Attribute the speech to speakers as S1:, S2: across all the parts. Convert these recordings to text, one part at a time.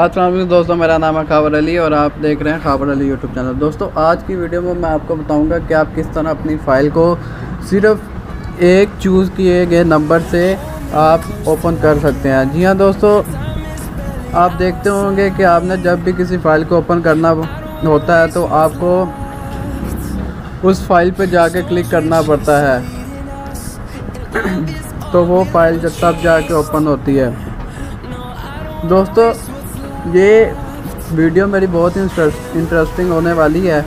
S1: असलम दोस्तों, मेरा नाम है खाबर अली और आप देख रहे हैं खाबर अली यूट्यूब चैनल। दोस्तों, आज की वीडियो में मैं आपको बताऊँगा कि आप किस तरह अपनी फ़ाइल को सिर्फ़ एक चूज़ किए गए नंबर से आप ओपन कर सकते हैं। जी हाँ दोस्तों, आप देखते होंगे कि आपने जब भी किसी फ़ाइल को ओपन करना होता है तो आपको उस फ़ाइल पर जाके क्लिक करना पड़ता है। तो वो फ़ाइल जब तब जाके ओपन होती है। दोस्तों ये वीडियो मेरी बहुत ही इंटरेस्टिंग होने वाली है।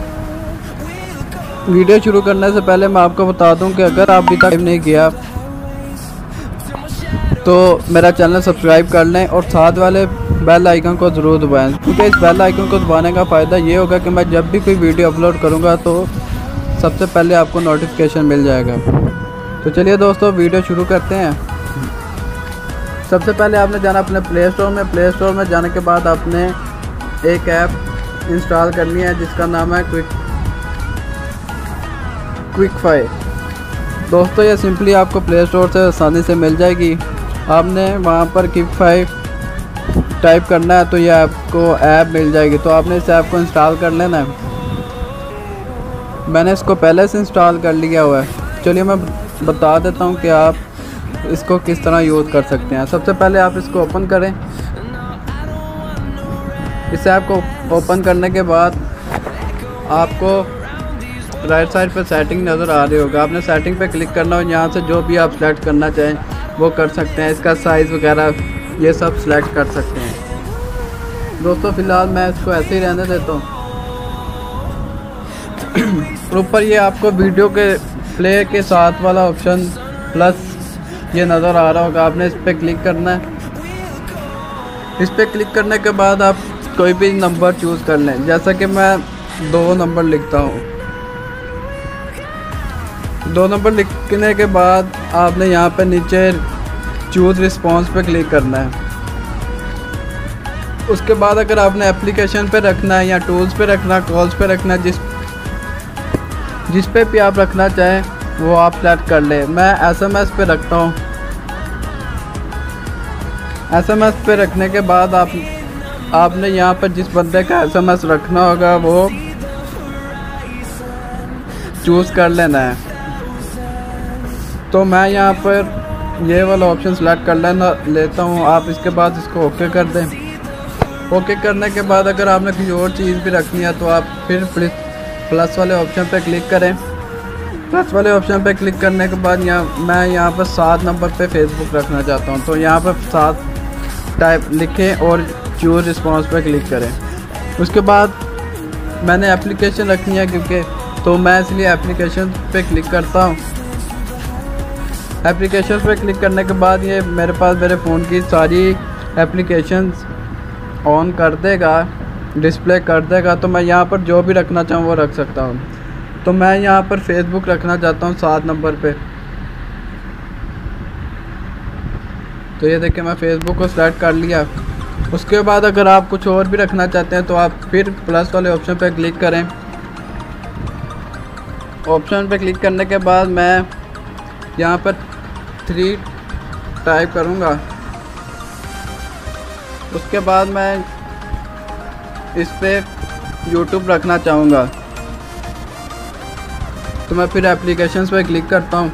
S1: वीडियो शुरू करने से पहले मैं आपको बता दूँ कि अगर आप भी तक नहीं किया तो मेरा चैनल सब्सक्राइब कर लें और साथ वाले बेल आइकन को ज़रूर दबाएँ। क्योंकि इस बेल आइकन को दबाने का फ़ायदा ये होगा कि मैं जब भी कोई वीडियो अपलोड करूँगा तो सबसे पहले आपको नोटिफिकेशन मिल जाएगा। तो चलिए दोस्तों, वीडियो शुरू करते हैं। सबसे पहले आपने जाना अपने प्ले स्टोर में। प्ले स्टोर में जाने के बाद आपने एक ऐप इंस्टॉल करनी है, जिसका नाम है क्विक क्विक फाई दोस्तों, ये सिंपली आपको प्ले स्टोर से आसानी से मिल जाएगी। आपने वहाँ पर क्विक फाई टाइप करना है तो ये आपको ऐप मिल जाएगी। तो आपने इस ऐप को इंस्टॉल कर लेना है। मैंने इसको पहले से इंस्टॉल कर लिया हुआ है। चलिए मैं बता देता हूँ कि आप इसको किस तरह यूज़ कर सकते हैं? सबसे पहले आप इसको ओपन करें। इस ऐप को ओपन करने के बाद आपको राइट साइड पर सेटिंग नज़र आ रही होगा। आपने सेटिंग पे क्लिक करना और यहाँ से जो भी आप सेलेक्ट करना चाहें, वो कर सकते हैं। इसका साइज़ वगैरह, ये सब सिलेक्ट कर सकते हैं। दोस्तों, फ़िलहाल मैं इसको ऐसे ही रहने देता हूँ। ऊपर ये आपको वीडियो के प्ले के साथ वाला ऑप्शन, प्लस ये नज़र आ रहा होगा, आपने इस पर क्लिक करना है। इस पर क्लिक करने के बाद आप कोई भी नंबर चूज़ कर लें। जैसा कि मैं दो नंबर लिखता हूँ। दो नंबर लिखने के बाद आपने यहाँ पे नीचे चूज़ रिस्पॉन्स पे क्लिक करना है। उसके बाद अगर आपने एप्लीकेशन पे रखना है या टूल्स पे रखना कॉल्स पे रखना जिस जिस पे भी आप रखना चाहें वो आप सेलेक्ट कर ले। मैं एस एम एस पे रखता हूँ। एस एम एस पे रखने के बाद आप, आपने यहाँ पर जिस बंदे का एस एम एस रखना होगा, वो चूज़ कर लेना है। तो मैं यहाँ पर ये वाला ऑप्शन सेलेक्ट कर लेना, लेता हूँ। आप इसके बाद इसको ओके कर दें। ओके करने के बाद अगर आपने किसी और चीज़ भी रखनी है तो आप फिर प्लस वाले ऑप्शन पर क्लिक करें। प्लस वाले ऑप्शन पे क्लिक करने के बाद यहाँ, मैं यहाँ पर सात नंबर पे फेसबुक रखना चाहता हूँ। तो यहाँ पर सात टाइप लिखें और चूज़ रिस्पॉन्स पे क्लिक करें। उसके बाद मैंने एप्लीकेशन रखनी है क्योंकि तो मैं इसलिए एप्लीकेशन पे क्लिक करता हूँ। एप्लीकेशन पे क्लिक करने के बाद ये मेरे पास, मेरे फ़ोन की सारी एप्लीकेशन ऑन कर देगा डिस्प्ले कर देगा। तो मैं यहाँ पर जो भी रखना चाहूँ वो रख सकता हूँ। तो मैं यहाँ पर फेसबुक रखना चाहता हूँ सात नंबर पे। तो ये देखिए मैं फेसबुक को सेलेक्ट कर लिया। उसके बाद अगर आप कुछ और भी रखना चाहते हैं तो आप फिर प्लस वाले ऑप्शन पे क्लिक करें। ऑप्शन पे क्लिक करने के बाद मैं यहाँ पर थ्री टाइप करूँगा। उसके बाद मैं इस पर यूट्यूब रखना चाहूँगा। तो मैं फिर एप्लीकेशंस पे क्लिक करता हूँ।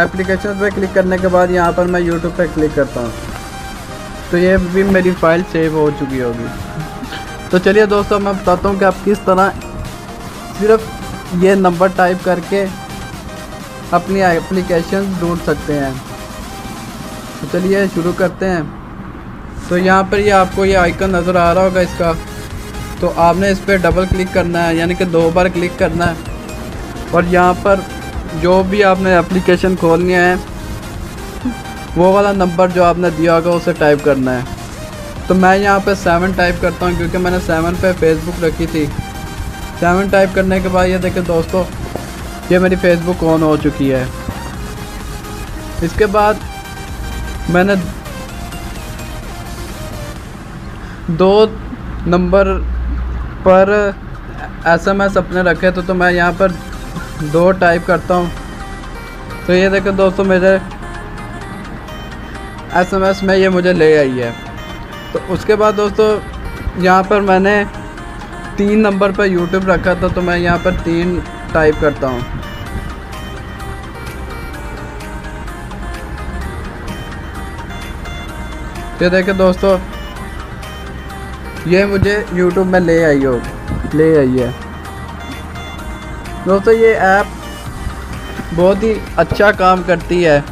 S1: एप्लीकेशन पे क्लिक करने के बाद यहाँ पर मैं यूट्यूब पे क्लिक करता हूँ। तो ये भी मेरी फ़ाइल सेव हो चुकी होगी। तो चलिए दोस्तों, मैं बताता हूँ कि आप किस तरह सिर्फ़ ये नंबर टाइप करके अपनी एप्लीकेशन ढूंढ सकते हैं। तो चलिए शुरू करते हैं। तो यहाँ पर ये आपको ये आइकन नज़र आ रहा होगा इसका। तो आपने इस पर डबल क्लिक करना है, यानी कि दो बार क्लिक करना है। और यहाँ पर जो भी आपने एप्लीकेशन खोलनी है वो वाला नंबर जो आपने दिया होगा उसे टाइप करना है। तो मैं यहाँ पे सेवन टाइप करता हूँ क्योंकि मैंने सेवन पे फेसबुक रखी थी। सेवन टाइप करने के बाद ये देखें दोस्तों ये मेरी फेसबुक ऑन हो चुकी है। इसके बाद मैंने दो नंबर पर एसएमएस अपने रखे तो, तो मैं यहाँ पर दो टाइप करता हूँ। तो ये देखो दोस्तों, मेरे एसएमएस में ये मुझे ले आई है। तो उसके बाद दोस्तों, यहाँ पर मैंने तीन नंबर पर यूट्यूब रखा था तो मैं यहाँ पर तीन टाइप करता हूँ। ये देखे दोस्तों, ये मुझे यूट्यूब में ले आई हो, ले आई है। दोस्तों, ये ऐप बहुत ही अच्छा काम करती है।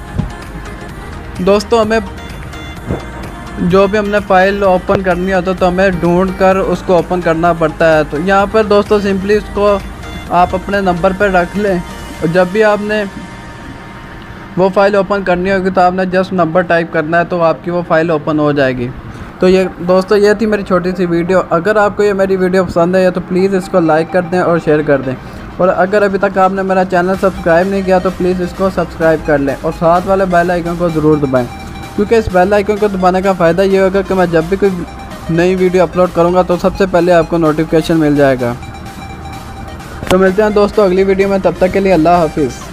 S1: दोस्तों, हमें जो भी हमने फ़ाइल ओपन करनी होता है तो हमें ढूंढ कर उसको ओपन करना पड़ता है। तो यहाँ पर दोस्तों सिंपली उसको आप अपने नंबर पर रख लें। और जब भी आपने वो फ़ाइल ओपन करनी होगी तो आपने जस्ट नंबर टाइप करना है तो आपकी वो फ़ाइल ओपन हो जाएगी। तो ये, दोस्तों, ये थी मेरी छोटी सी वीडियो अगर आपको ये मेरी वीडियो पसंद है तो प्लीज़ इसको लाइक कर दें और शेयर कर दें। और अगर अभी तक आपने मेरा चैनल सब्सक्राइब नहीं किया तो प्लीज़ इसको सब्सक्राइब कर लें और साथ वाले बेल आइकन को ज़रूर दबाएँ। क्योंकि इस बेल आइकन को दबाने का फ़ायदा ये होगा कि मैं जब भी कोई नई वीडियो अपलोड करूँगा तो सबसे पहले आपको नोटिफिकेशन मिल जाएगा। तो मिलते हैं दोस्तों अगली वीडियो में, तब तक के लिए अल्लाह हाफिज़।